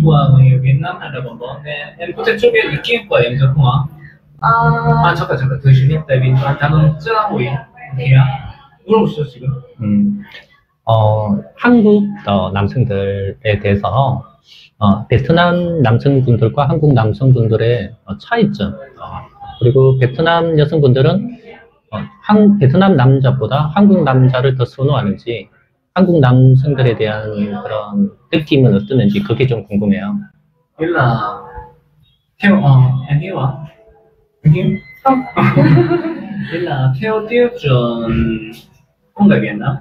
đi qua người Việt Nam hay là bọn bọn nên em có thể cho biết ý kiến của em được không ạ? Ờ, 아. 잠깐 잠깐. 대신에 tại 나는 쯔라고 얘기야 물어보시죠 지금? 음, 어, 한국 어, 남성들에 대해서 어, 베트남 남성분들과 한국 남성분들의 어, 차이점. 어, 그리고 베트남 여성분들은 어, 한, 베트남 남자보다 한국 남자를 더 선호하는지 한국 남성들에 대한 그런 느낌은 어떠는지 그게 좀 궁금해요. tiêu chuẩn công người Việt Nam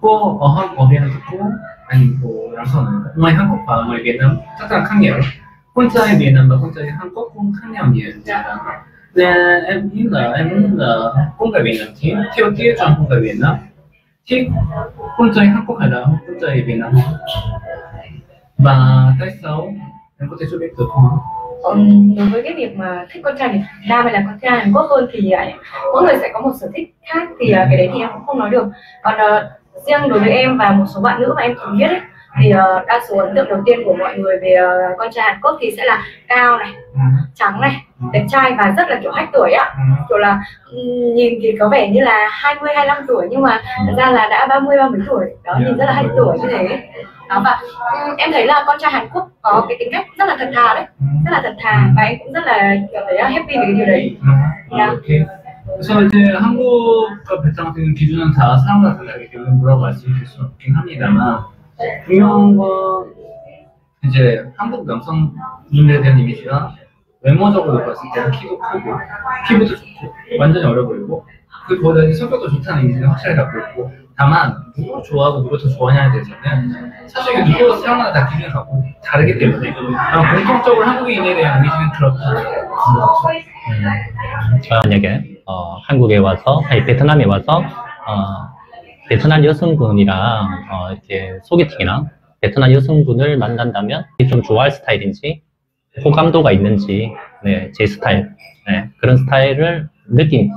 của ở Hàn ở Việt Nam cũng 아니고 con trai Việt Nam và con trai Hàn Quốc cũng khác nhau nhiều nên em nghĩ là em muốn là công Nam chứ con trai Hàn Quốc hay là con trai Việt Nam và cái xấu em có thể cho biết được không? Ừ, đối với cái việc mà thích con trai Việt Nam hay là con trai Hàn Quốc hơn thì ấy, mỗi người sẽ có một sở thích khác thì à, cái đấy thì em cũng không nói được. Còn uh, riêng đối với em và một số bạn nữ mà em từng biết ấy, thì à, đa số ấn tượng đầu tiên của mọi người về à, con trai Hàn Quốc thì sẽ là cao này Ừ. trắng này đẹp trai và rất là kiểu hách tuổi ạ Ừ. kiểu là ừm, nhìn thì có vẻ như là 20 25 tuổi nhưng mà thật ra là đã 30 30 tuổi đó nhìn rất là hách tuổi như thế đó và ừm, em thấy là con trai Hàn Quốc có cái tính cách rất là thật thà đấy rất là thật thà và em cũng rất là cảm thấy happy về cái điều đấy 아, 이렇게. 그래서 이제 한국과 베트남 같은 기준은 다 사람마다 다르기 때문에 뭐라고 말씀드릴 수는 없긴 합니다만 중요한 건 이제 한국 남성분들에 대한 이미지가 외모적으로 봤을 때는 키도 크고 피부도 좋고 완전히 어려 보이고 그 거기다 이제 성격도 좋다는 이미지를 확실하게 갖고 있고 다만 누구를 좋아하고 누구를 더 좋아하냐에 대해서는 사실 이게 누구 사람마다 다 기준을 갖고 다르기 때문에 아마 공통적으로 한국인에 대한 이미지는 그렇다 음, 만약에 어, 한국에 와서 아니 베트남에 와서 어, 베트남 여성분이랑 어, 이렇게 소개팅이나 베트남 여성분을 만난다면 좀 좋아할 스타일인지 호감도가 있는지 네, 제 스타일 네, 그런 스타일을 느낌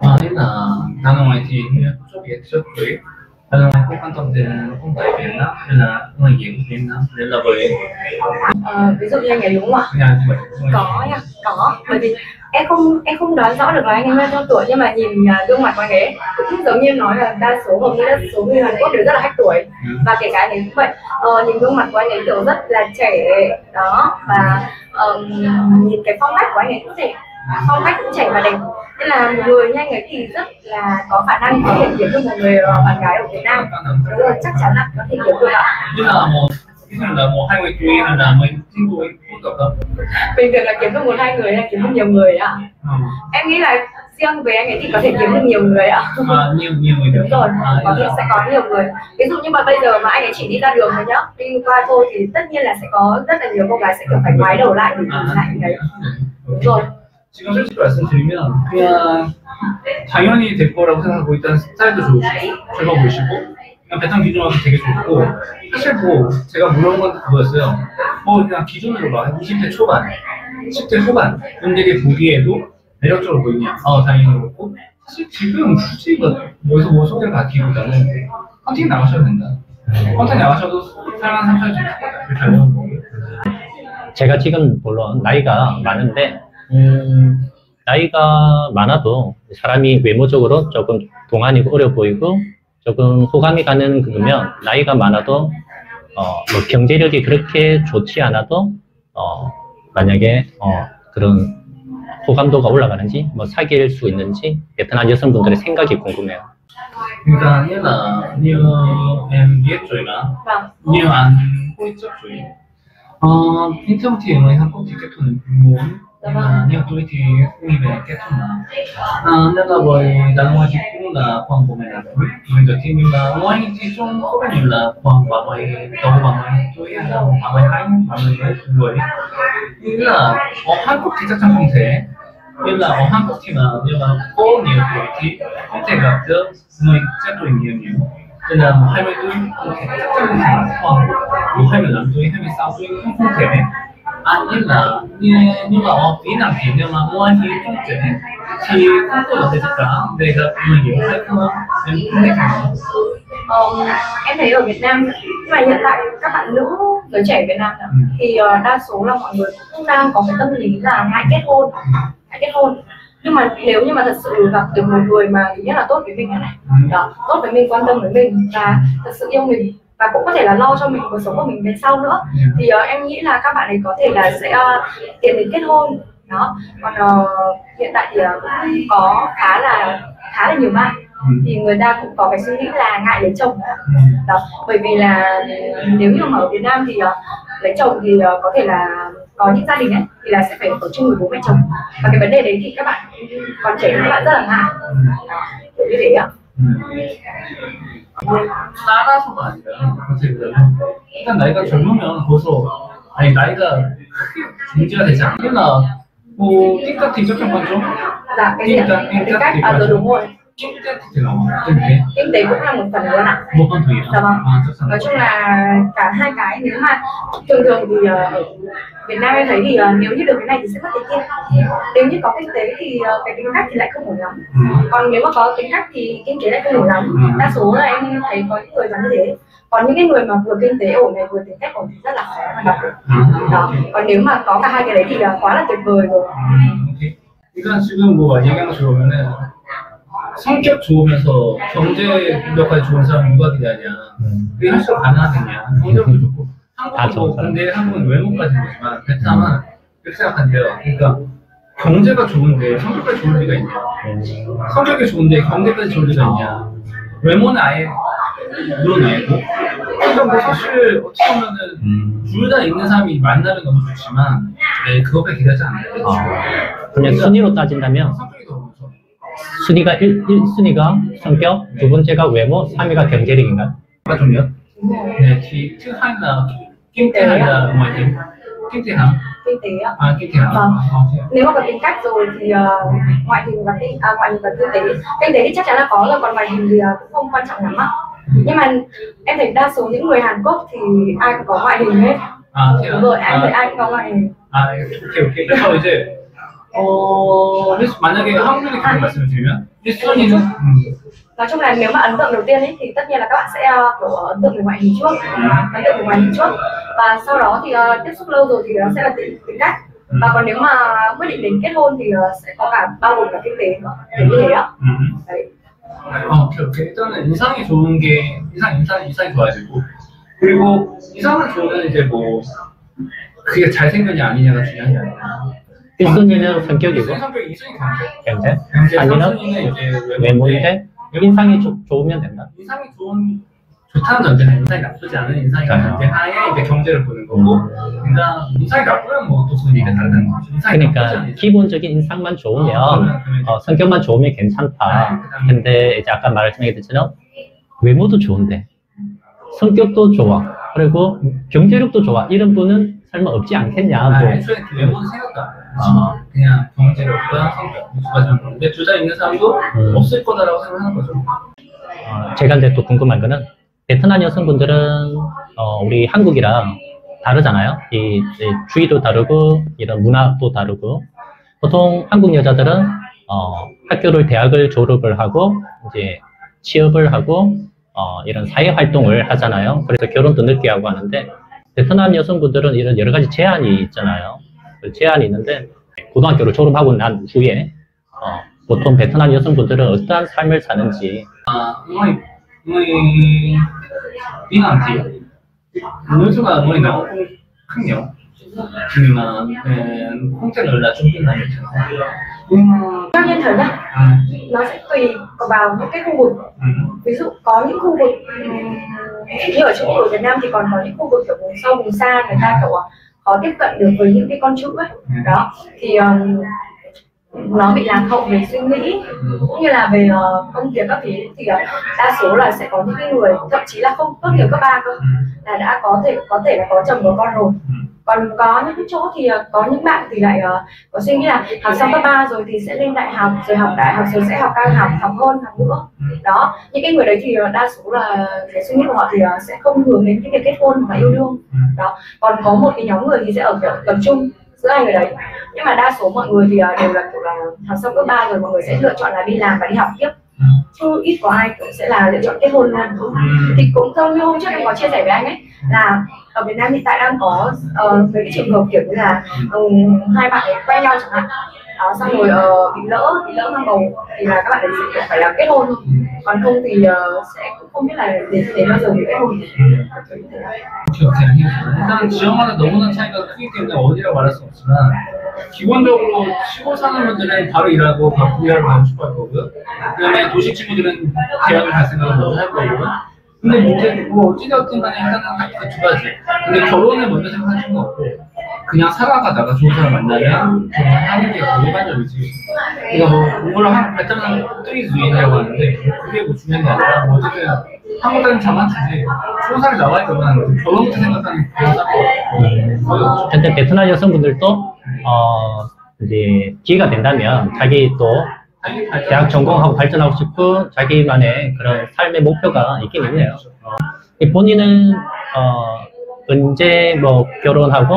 À, thế là đang ở ngoài thì như cho biết trước với đang ở ngoài không quan tâm đến công tác Việt Nam hay là người diễn của Việt Nam nên là với Ờ, ví dụ như anh ấy đúng không ạ nhà như vậy có nha có bởi vì em không em không đoán rõ được là anh ấy bao nhiêu tuổi nhưng mà nhìn à, gương mặt của anh ấy cũng giống như em nói là đa số hầu như đa số người Hàn Quốc đều rất là hách tuổi. Và kể cả anh ấy cũng vậy. Ờ, nhìn gương mặt của anh ấy kiểu rất là trẻ đó. Và ờm, nhìn cái phong cách của anh ấy cũng trẻ phong cách cũng trẻ và đẹp. Nên là một người như anh ấy thì rất là có khả năng có thể kiếm được một người ờ, bạn gái ở Việt Nam. Đúng rồi chắc chắn là có thể kiếm được ạ như là một ví dụ là một hai mươi tuổi hay là mấy chín tuổi cũng được không? bình thường là kiếm được một hai người hay kiếm được nhiều người ạ Ừ. em nghĩ là riêng với anh ấy thì có thể kiếm được nhiều người ạ À, nhiều nhiều người đúng rồi à, có ý thể là sẽ có nhiều người ví dụ như mà bây giờ mà anh ấy chỉ đi ra đường thôi nhá đi qua thôi thì tất nhiên là sẽ có rất là nhiều cô gái sẽ kiểu phải ngoái đầu lại để nhìn lại anh ấy đúng rồi 지금 솔직히 말씀드리면 그냥 당연히 될 거라고 생각하고 일단 스타일도 좋으시고 젊어 보이시고 그냥 베트남 기준으로 되게 좋고 사실 뭐 제가 물어본 건 그거였어요. 뭐 그냥 기준으로 막 20대 초반 10대 후반 분들이 보기에도 매력적으로 보이냐 어 당연히 그렇고 사실 지금 굳이 뭐 여기서 뭐 소개를 받기보다는 컨텐츠 나가셔도 된다. 컨텐츠 나가셔도 사랑하는 그렇게 하려는 거고 제가 지금 물론 나이가 많은데 음, 나이가 많아도 사람이 외모적으로 조금 동안이고 어려 보이고 조금 호감이 가는 그러면 나이가 많아도 어, 뭐 경제력이 그렇게 좋지 않아도 어, 만약에 어, 그런 호감도가 올라가는지 뭐 사귈 수 있는지 베트남 여성분들의 생각이 궁금해요. 그러니까 là như em biết rồi vâng như anh hôn muốn nhưng mà nhiều tuổi thì nghĩ về kết hôn mà à, nên là bởi đàn ông thì cũng là khoảng 45 tuổi bây giờ thì nhưng mà ngoài thì cũng có vẻ như là khoảng 30 đầu 30 tuổi tôi là 32 30 tuổi nhưng là ở Hàn Quốc thì chắc chắn không thể. Nghĩa là ở Hàn Quốc thì mà nhưng mà có nhiều tuổi thì có thể gặp được người chắc tuổi nhiều nhiều. Nên là 20 tuổi không thể chắc chắn không thể khoảng 25 tuổi 26 tuổi cũng không thể à như là như nhưng mà ở Việt Nam thì nếu mà ngoài thì không thể thì không có thể tất cả. Để gặp người nhiều hay không? Nên không thể nào Ờ, em thấy ở Việt Nam nhưng mà hiện tại các bạn nữ giới trẻ Việt Nam Ừ. thì ờ, đa số là mọi người cũng đang có cái tâm lý là ngại kết hôn ngại kết hôn. Nhưng mà nếu như mà thật sự gặp được một người mà thứ nhất là tốt với mình này Ừ. đó, tốt với mình quan tâm với mình và thật sự yêu mình và cũng có thể là lo cho mình cuộc sống của mình về sau nữa. Thì ờ, em nghĩ là các bạn ấy có thể là sẽ ờ, tiến đến kết hôn. Đó. Còn ờ, hiện tại thì cũng có khá là khá là nhiều bạn. Ừ. thì người ta cũng có cái suy nghĩ là ngại lấy chồng. Ừ. đó. Bởi vì là nếu như mà ở Việt Nam thì ờ, lấy chồng thì ờ, có thể là có những gia đình ấy thì là sẽ phải ở chung với bố mẹ chồng. Và cái vấn đề đấy thì các bạn còn trẻ các bạn rất là ngại. Đó, kiểu như thế ạ. 뭐 따라서가 아니라. 일단 나이가 젊으면 벌써 아니 나이가 크게 문제가 되지 않나. 뭐 쫓은 건좀. dạ cái gì ạ? Tính tính cách cách thì à quan rồi trọng. đúng rồi 띵까티 나와 근데 kinh tế cũng là một phần luôn ạ 뭐건 더이야 Dạ vâng. 아 쫓은 nói chung là cả hai cái nếu mà thường thường thì ờ, ở Việt Nam em thấy thì ờ, nếu như được cái này thì sẽ mất cái kia nếu như có kinh tế thì ờ, cái tính cách thì lại không ổn lắm 음. còn nếu mà có tính cách thì kinh tế lại không ổn lắm Ừ. đa số là em thấy có những người làm như thế còn những cái người mà vừa kinh tế ổn này vừa tính cách ổn thì rất là khó mà gặp được 아. đó còn nếu mà có cả hai cái đấy thì là quá là tuyệt vời rồi 음, 오케이. 그러니까 지금 뭐 얘기한 것처럼 보면은 성격 좋으면서 경제 능력까지 좋은 사람 누가 기다냐. 음. 그게 현실 가능하겠냐. 성격도 좋고. 다 한국은 뭐. 근데 한국은 외모까지는 좋지만 베트남은 이렇게 생각한대요. 그러니까 경제가 좋은데 성격까지 좋을 리가 있냐. 음. 성격이 좋은데 경제까지 좋을 리가 있냐. 외모는 아예 물어내고. 그러니까 뭐 사실 어떻게 보면은 음. 둘 다 있는 사람이 만나면 너무 좋지만 네, 그것까지 기대하지 않아요. 아, 그냥 순위로 따진다면? 성격이 더 우선 순위가 1, 일순위가 성격, 두 번째가 외모, 3위가 경제력인가요? Ba chủ nhật Nè, thì thứ hai là kinh tế hay là ngoại hình kinh tế hả kinh tế ạ à kinh tế hả Vâng. À, ok. nếu mà có tính cách rồi thì ờ, ngoại hình và kinh à, ngoại hình và kinh tế kinh tế thì chắc chắn là có rồi còn ngoại hình thì ờ, cũng không quan trọng lắm ạ nhưng mà em thấy đa số những người Hàn Quốc thì ai cũng có ngoại hình hết à thế đúng rồi à em thấy à, ai cũng có ngoại hình 아 오케이 오케이 그래서 이제 어 힐스- 만약에 한국이 그렇게 말씀을 드리면 힐슨이는 음, nói chung là nếu mà ấn tượng đầu tiên ấy thì tất nhiên là các bạn sẽ ờ, kiểu ấn tượng về ngoại hình trước ấn tượng về ngoại hình trước và sau đó thì ờ, tiếp xúc lâu rồi thì nó sẽ là tính, tính cách và còn nếu mà quyết định đến kết hôn thì ờ, sẽ có cả bao gồm cả kinh tế nữa kiểu như thế ạ 음. đấy 어, 오케이 오케이 일단은 인상이 좋은 게 인상 인상 인상이 좋아야 되고 그리고 이상은 좋으면 이제 뭐 그게 잘생겼냐 아니냐가 중요한 게 아니 라 1순위는 성격이고 성격이 이순이 경제 경제, 경제 3위는 3순위는 이제 외모인데 인상이 좋- 좋으면 된다. 인상이 좋은 좋다는 전제는 인상이 나쁘지 않은 인상이 아. 전제 하에 이제 경제를 보는 거고 그러니까 인상이 나쁘면 뭐또 분위기가 다르다는 거죠 인상이 나쁘지 그러니까 않은 기본적인 인상만 좋으면 그러면- 그러면 이제 어, 성격만 좋으면 괜찮다. 근데 이제 아까 말씀하셨처럼 외모도 좋은데 성격도 좋아. 그리고 경제력도 좋아. 이런 분은 설마 없지 않겠냐. 아, 뭐. 애초에 그 외모는 생각도 안 해요 아. 그냥 경제력과 성격 이두 가지만 보는데 둘 다 있는 사람도 음. 없을 거다라고 생각하는 거죠 어, 제가 이제 또 궁금한 거는 베트남 여성분들은 어, 우리 한국이랑 다르잖아요. 이, 이 주의도 다르고 이런 문화도 다르고 보통 한국 여자들은 어, 학교를 대학을 졸업을 하고 이제 취업을 하고 어, 이런 사회 활동을 하잖아요. 그래서 결혼도 늦게 하고 하는데 베트남 여성분들은 이런 여러 가지 제한이 있잖아요. 그 제한이 있는데 고등학교를 졸업하고 난 후에 어, 보통 베트남 여성분들은 어떠한 삶을 사는지 người người tiếng Hàn thì nói chung là người nào cũng khác nhau nhưng mà ờ, không thể nói là trung bình là như thế nhưng mà theo nhân thấy nhá à, nó sẽ tùy vào những cái khu vực ừ, ví dụ có những khu vực ừm, như ở trong ở Việt Nam thì còn có những khu vực kiểu vùng sâu vùng xa người ta kiểu khó tiếp cận được với những cái con chữ ấy. Đó thì ừm, nó bị lạc hậu về suy nghĩ cũng như là về ờ, công việc các thứ. Thì ờ, đa số là sẽ có những cái người thậm chí là không tốt nghiệp cấp ba cơ ừ, là đã có thể có thể là có chồng có con rồi còn có những chỗ thì ờ, có những bạn thì lại ờ, có suy nghĩ là học xong cấp 3 rồi thì sẽ lên đại học rồi học đại học rồi sẽ học cao học học hơn học nữa. Đó những cái người đấy thì ờ, đa số là cái suy nghĩ của họ thì sẽ không hướng đến cái việc kết hôn và yêu đương. Đó còn có một cái nhóm người thì sẽ ở kiểu tập trung giữa hai người đấy. Nhưng mà đa số mọi người thì đều là kiểu là học xong cấp 3 rồi mọi người sẽ lựa chọn là đi làm và đi học tiếp chứ ít có ai cũng sẽ là lựa chọn kết hôn luôn 음. thì cũng giống như hôm trước em có chia sẻ với anh ấy là ở Việt Nam hiện tại đang có uh, mấy cái trường hợp kiểu như là ừm, hai bạn ấy quen nhau chẳng hạn đó, xong rồi ờ, bị lỡ bị lỡ mang bầu thì là các bạn ấy sẽ phải là kết hôn thôi còn không thì ờ, sẽ cũng không biết là đến đến bao giờ thì kết hôn Kiểu như thế. 그렇게 아니에요. 일단 지역마다 너무나 차이가 크기 때문에 어디라고 말할 수 없지만 기본적으로 시골 사는 분들은 바로 일하고 일하러 가고 싶어 할 거고요. 그 다음에 도시 친구들은 갈 생각을 먼저 할 거고요. 근데 문제 뭐 어찌되었든 간에 일단은 그두 가지. 근데 결혼을 먼저 생각할 수는 없고 그냥 살아가다가 좋은 사람 만나면 결혼하는 게 거의 일반적이지. 그러니까 뭐 물론 한 발전한 뜨이주의라고 하는데 그게 뭐 중요한 게 아니라 뭐 어쨌든 한국 사람 장난치지 사람이 나와야 결혼하는 결혼부터 생각하는 없죠. 근데 베트남 여성분들도 어 이제 기회가 된다면 자기 또 대학 전공하고 발전하고 싶고 자기만의 그런 삶의 목표가 있긴 있네요. 어, 이 본인은 어 언제 뭐 결혼하고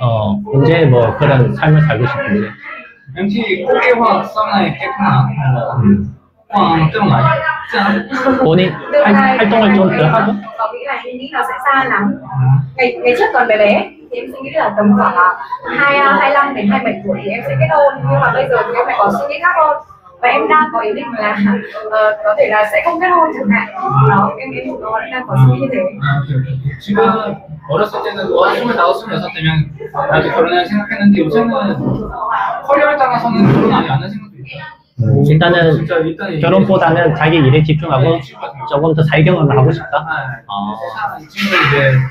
어 언제 뭐 그런 삶을 살고 싶은지 MT 꽃게화 사우나에 깨끗나 와 짱나요 짱 본인 Tương 활, lai 활동을 좀 더 하고 có nghĩ là em nghĩ nó sẽ xa lắm ngày ngày trước còn bé bé thì em suy nghĩ là tầm khoảng là hai hai năm đến hai bảy tuổi thì em sẽ kết hôn nhưng mà bây giờ thì em lại có suy nghĩ khác hơn và em đang có ý định là ờ, có thể là sẽ không kết hôn chẳng hạn đó em em nó đang có suy nghĩ như thế 아, 오케이, 오케이. 지금 어렸을 때는 뭐 스물다섯, 스물여섯 되면 나도 결혼할 생각했는데 요새는 커리어에 따라서는 결혼 아예 안할 생각도 있다. 음, 일단은 결혼보다는 자기 일에 집중하고 네. 조금 더 살경험을 하고 싶다. 아, 어.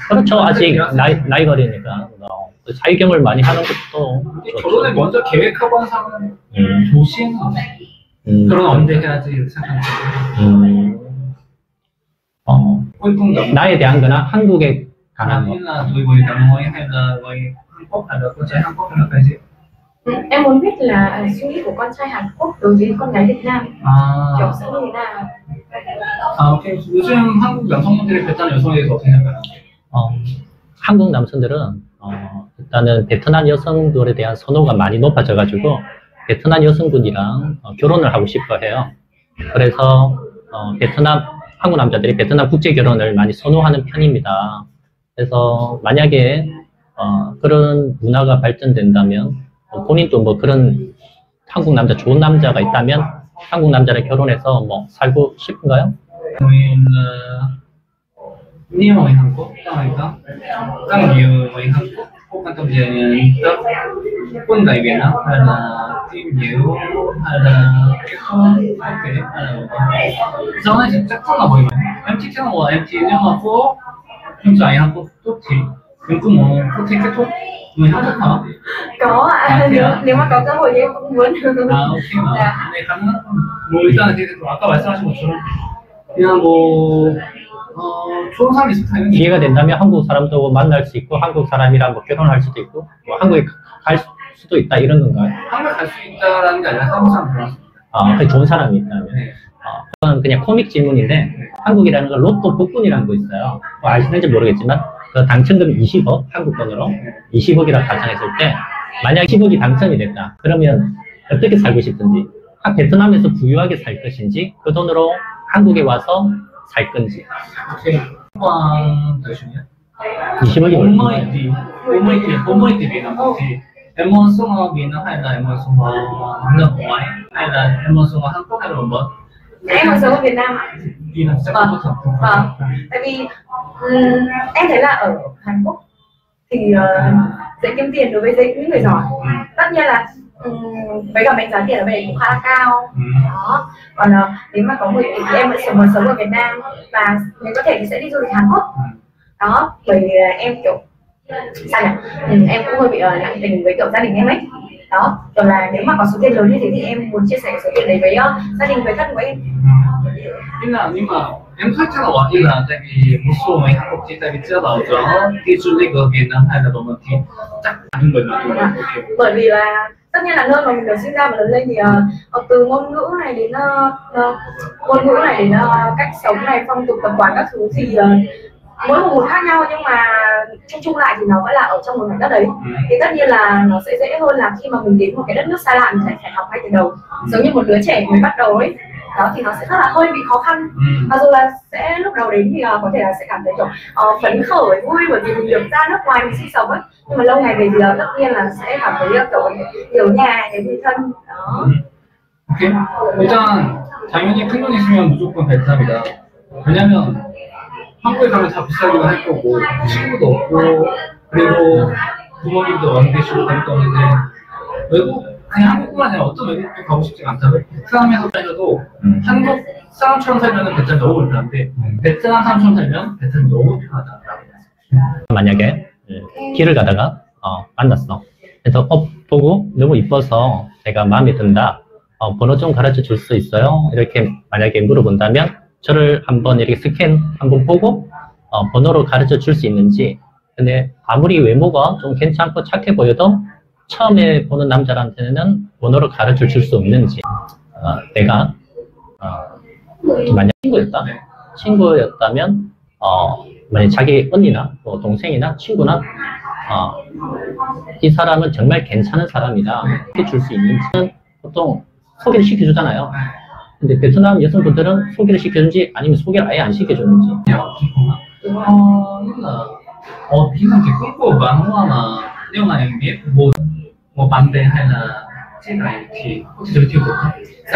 그렇죠. 아직 나이, 나이 거리니까 어, 살경을 많이 하는 것도 결혼을. 먼저 계획하고 한 사람은 음, 없어. 음, 결혼 언제 해야지 이렇게 생각하는 음, 어, 나에 대한 거나 한국에 관한 거. Em muốn biết là suy nghĩ của con trai Hàn Quốc đối với con gái Việt Nam kiểu 아, sẽ như thế nào 아 오케이. 요즘 한국 남성분들이 베트남 여성에 대해서 어떻게 생각하나요? 어, 한국 남성들은 어, 일단은 베트남 여성들에 대한 선호가 많이 높아져가지고 베트남 여성분이랑 어, 결혼을 하고 싶어 해요. 그래서 어, 베트남 한국 남자들이 베트남 국제 결혼을 많이 선호하는 편입니다. 그래서 만약에 어, 그런 문화가 발전된다면 어, 본인도 뭐 그런 한국 남자 좋은 남자가 있다면 한국 남자랑 결혼해서 뭐 살고 싶은가요? Hay là sau này thì chắc chắn là mọi người em thích theo một em thì nếu mà có em trai Hàn Quốc tốt thì em cũng muốn có thể kết thúc người Hàn Quốc hả? có À, thế nếu, à? nếu mà có cơ hội thì em cũng muốn 아, 오케이. 뭐, 네. 네, 가능한, 뭐, 일단은 좀 아까 말씀하신 것처럼, 그냥 뭐, 어, 좋은 사람이 있으면. 기회가 된다면 한국 사람도 만날 수 있고 한국 사람이랑 뭐 결혼할 수도 있고 뭐 한국에 갈 수도 있다 이런 건가요? 한국에 갈 수 있다라는 게 아니라 한국 사람 들어왔어. 아, 그 좋은 사람이 있다면 네. 어, 그건 그냥 코믹 질문인데 한국이라는 건 로또 복분이라는 거 있어요. 뭐 아시는지 모르겠지만 그 당첨금 20억 한국 돈으로 20억이라 가정했을 때 만약 10억이 당첨이 됐다 그러면 어떻게 살고 싶은지 한 베트남에서 부유하게 살 것인지 그 돈으로 한국에 와서 살 건지 오케이. quan tới chủ nhật. 20억이 40 tỷ, 40 tỷ, 40 tỷ Việt Nam thì em muốn sống ở Việt Nam hay là em muốn em muốn sống ở Việt Nam ạ. Vâng. Vâng. tại vì ừm, em thấy là ở Hàn Quốc thì uh, dễ kiếm tiền đối với những người giỏi. Tất nhiên là ừm, với cả mệnh giá tiền ở bên cũng khá là cao. Ừ. đó. Còn ờ, nếu mà có 10 tỷ thì em vẫn sống muốn sống ở Việt Nam và nếu có thể thì sẽ đi du lịch Hàn Quốc. Đó bởi vì em kiểu sao nhỉ? Ừ, em cũng hơi bị ờ, nặng tình với kiểu gia đình em ấy đó kiểu là nếu mà có số tiền lớn như thế thì em muốn chia sẻ số tiền đấy với ờ, gia đình với thân của em. Nhưng mà nhưng mà em khác chắc là như là tại vì một số người Hàn Quốc thì tại vì chưa bảo rõ đi du lịch ở Việt Nam hay là bọn mình thì chắc chắn người tôi ok. Bởi vì là tất nhiên là nơi mà mình được sinh ra và lớn lên thì ờ, ờ, từ ngôn ngữ này đến ờ, ngôn ngữ này đến cách sống này phong tục tập quán các thứ thì mỗi một vùng khác nhau nhưng mà chung chung lại thì nó vẫn là ở trong một mảnh đất đấy thì tất nhiên là nó sẽ dễ hơn là khi mà mình đến một cái đất nước xa lạ mình lại phải học ngay từ đầu giống như một đứa trẻ mới bắt đầu ấy đó thì nó sẽ rất là hơi bị khó khăn 음. mặc dù là sẽ lúc đầu đến thì uh, có thể là sẽ cảm thấy kiểu uh, phấn khởi vui bởi vì mình được ra nước ngoài mình sinh sống ấy nhưng mà lâu ngày về thì uh, tất nhiên là sẽ cảm thấy uh, kiểu nhiều nhà nhiều người thân đó 오케이. 일단 당연히 큰 돈 있으면 무조건 베트남이다. 왜냐면 한국에 가면 다 비싸기도 할 거고 친구도 없고 그리고 부모님도 많이 계시고 가족도 없는데 외국 그냥 한국만 아니라 어떤 외국도 가고 싶지 않다. 베트남에서 살려도 음. 한국 사람처럼 살면 베트남 너무 불편한데 베트남 사람처럼 살면 베트남 너무 편하다라고 만약에 예, 길을 가다가 어, 만났어. 그래서 어 보고 너무 이뻐서 제가 마음에 든다. 어, 번호 좀 가르쳐 줄 수 있어요? 이렇게 만약에 물어본다면 저를 한번 이렇게 스캔 한번 보고 어, 번호를 가르쳐 줄 수 있는지 근데 아무리 외모가 좀 괜찮고 착해 보여도 처음에 보는 남자한테는 번호를 가르쳐 줄 수 없는지 어, 내가 어, 만약 친구였다 네. 친구였다면 어, 만약 자기 언니나 뭐 동생이나 친구나 어, 이 사람은 정말 괜찮은 사람이다 줄수 있는지는 보통 소개를 시켜주잖아요. 근데 베트남 여성분들은 소개를 시켜주는지 아니면 소개를 아예 안 시켜주는지 hoa mà nếu mà em biết một một bạn bè hay là trên này thì có thể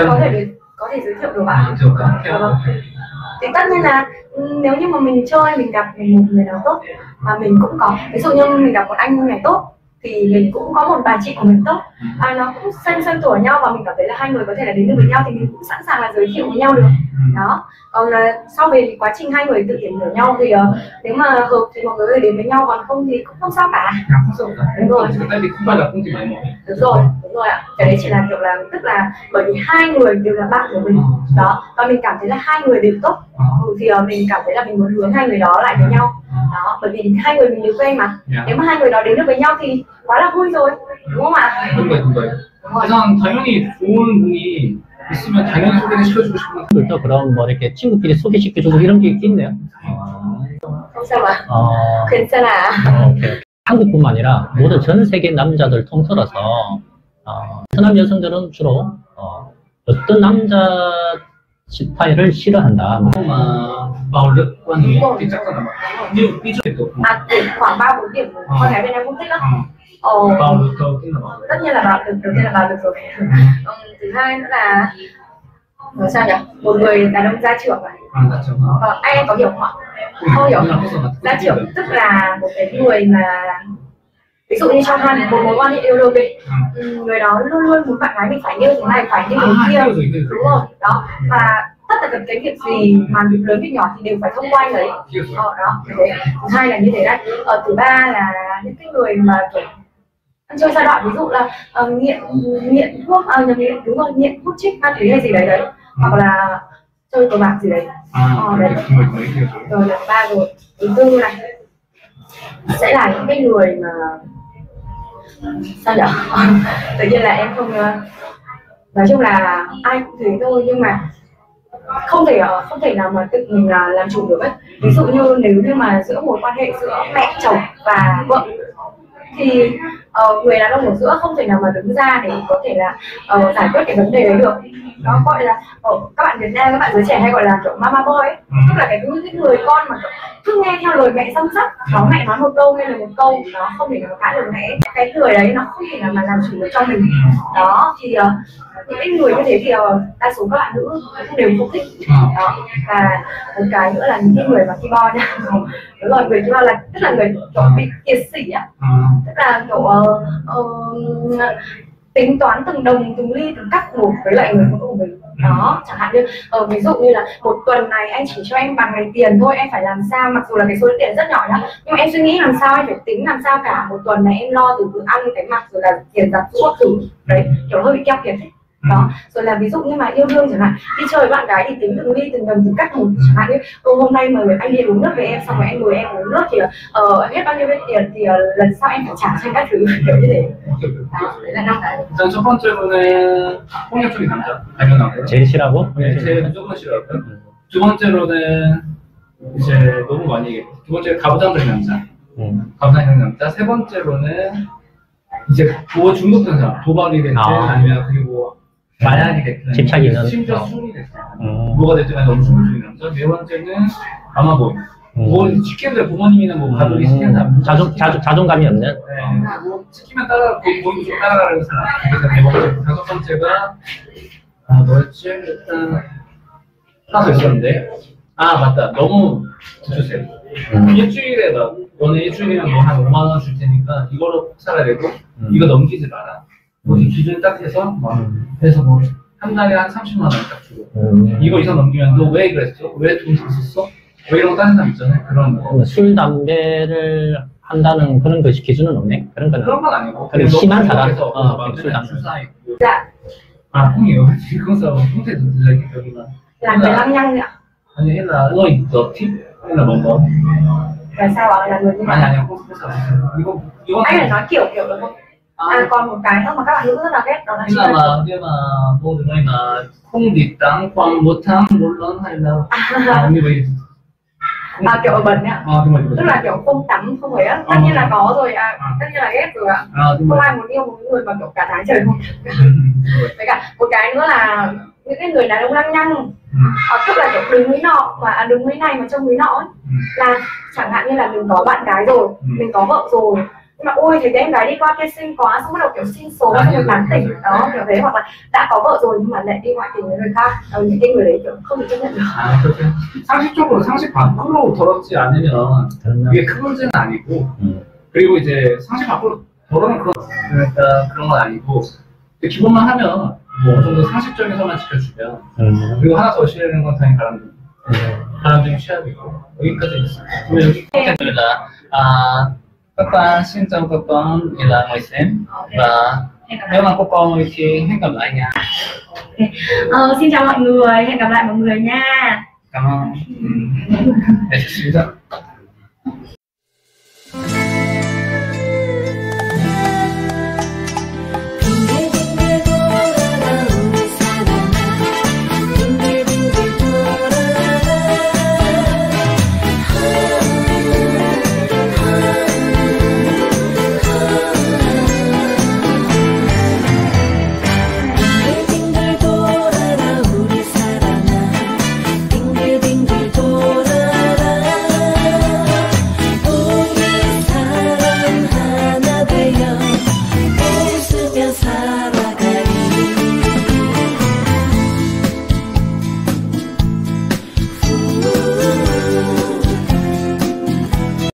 có thể được- có thể giới thiệu được bạn được? Theo Vâng. thì tất nhiên là nếu như mà mình chơi mình gặp một người nào tốt mà mình cũng có ví dụ như mình gặp một anh này tốt thì mình cũng có một bà chị của mình tốt à, nó cũng xem xem tuổi nhau và mình cảm thấy là hai người có thể là đến được với nhau thì mình cũng sẵn sàng là giới thiệu với nhau được Ừ đó còn là sau về thì quá trình hai người tự tìm hiểu nhau thì ờ, nếu mà hợp thì mọi người có thể đến với nhau còn không thì cũng không sao cả À, không sợ cả. Đúng rồi. Tại vì không phải là công ty máy móc. đúng rồi đúng rồi ạ cái đấy chỉ là kiểu là tức là bởi vì hai người đều là bạn của mình Ừ. đó và mình cảm thấy là hai người đều tốt Ờ, ừ, thì ờ, mình cảm thấy là mình muốn hướng hai người đó lại với nhau đó bởi vì hai người mình đều quen mà dạ. nếu mà hai người đó đến được với nhau thì quá là vui rồi đúng không ạ đúng vậy, đúng vậy. đúng rồi 일단 당연히 좋은 분이 있으면 당연히 소개를 시켜주고 싶은 또 그럼 뭐 이렇게 친구끼리 소개시켜주고 이런 게 있네요. sao mà 어, 어, 오케이. 한국뿐만 아니라 모든 전 세계 남자들 통틀어서 어, 베트남 여성들은 주로 어, 어떤 남자 스타일을 싫어한다. 뭐 mà vào được quan hệ thì chắc chắn là như ví dụ kiểu à, điểm khoảng ba bốn điểm Ờ. con gái bên em không thích á ờ, Ồ, vào được đầu tiên là được. Tất nhiên là bảo được đầu tiên là bảo được rồi. Ừ, thứ hai nữa là nói sao nhỉ? Một người đàn ông gia trưởng à? à, Ờ, anh em có hiểu không ạ Không hiểu. gia trưởng tức là một cái người mà ví dụ như trong hai một mối quan hệ yêu đương đi. Ừ, người đó luôn luôn muốn bạn gái mình phải như thế này phải như thế kia. À, rồi, rồi, đúng rồi đó. Và tất cả cái việc gì mà việc lớn việc nhỏ thì đều phải thông qua anh ấy. Ờ đó. Thế thứ hai là như thế đấy. Ờ, thứ ba là những cái người mà kiểu chơi giai đoạn ví dụ là ờ, nghiện nghiện thuốc à, nhầm nghiện đúng rồi nghiện hút chích ma túy hay gì đấy đấy. Hoặc là chơi cờ bạc gì đấy. À, Ờ, đấy. rồi là ba rồi thứ tư này. Sẽ là những cái người mà sao nhở? Tự nhiên là em không ờ, nói chung là ai cũng thế thôi nhưng mà không thể ờ, không thể nào mà tự mình là làm chủ được ấy. Ví dụ như nếu như mà giữa một quan hệ giữa mẹ chồng và vợ thì ờ, người đàn ông ở giữa không thể nào mà đứng ra để có thể là ờ, giải quyết cái vấn đề đấy được. Nó gọi là ờ, các bạn Việt Nam các bạn giới trẻ hay gọi là kiểu mama boy ấy. tức là cái những cái người con mà cứ nghe theo lời mẹ chăm sóc nó mẹ nói một câu hay là một câu nó không thể nào cãi được mẹ cái người đấy nó không thể nào mà làm chủ được cho mình. Đó thì ờ, những cái người như thế thì đa số các bạn nữ cũng đều không thích. Đó và một cái nữa là những cái người mà khi bo nha. Đúng rồi người khi bo là tức là người kiểu bị kiệt sĩ á. Tức là kiểu ờ, tính toán từng đồng từng ly từng cắt một với lại người của mình đó chẳng hạn như ờ, ví dụ như là một tuần này anh chỉ cho em bằng này tiền thôi em phải làm sao? Mặc dù là cái số tiền rất nhỏ nhá nhưng mà em suy nghĩ làm sao em phải tính làm sao cả. Một tuần này em lo từ bữa ăn cái mặc rồi là tiền giặt giũ thứ. Đấy kiểu hơi bị keo kiệt ấy đó rồi là ví dụ như mà yêu đương chẳng hạn đi chơi với bạn gái thì tính từng ly từng đồng từng cắt một chẳng hạn như ừ, hôm nay mời anh đi uống nước với em xong rồi em mời em uống nước thì ờ, hết bao nhiêu tiền thì ờ, lần sau em phải trả cho anh các thứ kiểu như thế đó, đấy là năm cái 일단 첫 번째로는 폭력적인 남자 당연하고 제일 싫어하고 네, 제일 무조건 싫어요. 두 번째로는 이제 너무 많이 얘기했고 두 번째 가부장적인 남자 음, 가부장적인 남자 세 번째로는 이제 뭐 중독된 사람 도박이든지 아. 아니면 그게 뭐 마약이 됐든 집착이는 심지어 어. 술이 됐든 음. 뭐가 됐든 간에 너무 충동적인 남자 네 번째는 아마 뭐, 뭐 시키는 부모님이나 뭐 가족이 시키는 사람. 음. 자존, 자존, 자존감이 없는 네, 뭐 시키면 따라 뭐 보이고 좀 따라가는 사람. 그래서 네 다섯 번째가 아 뭐였지? 일단 하나 더 있었는데. 아 맞다. 너무 주세요. 음. 일주일에 막 너네 일주일이면 뭐한 5만 원 줄 테니까 이걸로 꼭 살아야 되고 음. 이거 넘기지 마라 뭐 음. 기준 딱 해서 막 음. 해서 뭐 한 달에 한 30만 원 딱 주고 음. 이거 이상 넘기면 너 왜 그랬어? 왜 돈 썼어? 뭐 이런 거 따는 사람 있잖아요 그런 거뭐 술, 담배를 한다는 그런 것이 기준은 없네. 그런 거는. 그런 건 아니고 그냥 심한 사람? 행복해서 어, 술, 담배. dạ 아 형이요 지금 싸움 형태 들려기 여기만 làm về lăng nhăng ạ 아니 해나 너 있어 팁 해나 뭔가 là sao ạ là người như 아니 아니야 이거 이거 anh là nói kiểu kiểu được không Ờ. à, còn một cái nữa mà các bạn nữ rất là ghét đó là cái mà cái mà vô được đây mà không bị tắm, khoảng một tháng một lần hay là à. à, như vậy. À, kiểu ở bẩn nhá, à, tức là kiểu không tắm không ấy á. À. Tất nhiên là có rồi à, tất nhiên là ghét rồi ạ. À, không ai muốn yêu một người mà kiểu cả tháng trời không với cả một cái nữa là những cái người đàn ông lăng nhăng ừ. tức là kiểu đứng núi nọ mà à, đứng núi này mà trông núi nọ ấy. Ừ. Là chẳng hạn như là mình có bạn gái rồi ừ. mình có vợ rồi nhưng mà ôi thấy cái em gái đi qua kia xinh quá xong bắt đầu kiểu xin số xong rồi tán tỉnh đó kiểu thế hoặc là đã có vợ rồi nhưng mà lại đi ngoại tình với người khác ờ, những cái người đấy kiểu không được chấp nhận được 아 그렇게 상식적으로 상식 밖으로 더럽지 않으면 이게 큰 문제는 아니고 음. 그리고 이제 상식 밖으로 더러운 그런 그러니까 그런 건 아니고 기본만 하면 뭐 어느 정도 상식적인 선만 지켜주면 음. 그리고 하나 더 싫어하는 건 당연히 바람둥이 음. 바람둥이 취합이고 여기까지 있어요 그러면 여기 끝입니다 아 các bạn xin chào các bạn mình là người xem. Và nếu mà có câu thì hẹn gặp lại nha okay. ờ, xin chào mọi người hẹn gặp lại mọi người nha. Cảm ơn. Ừ. Để xin chào.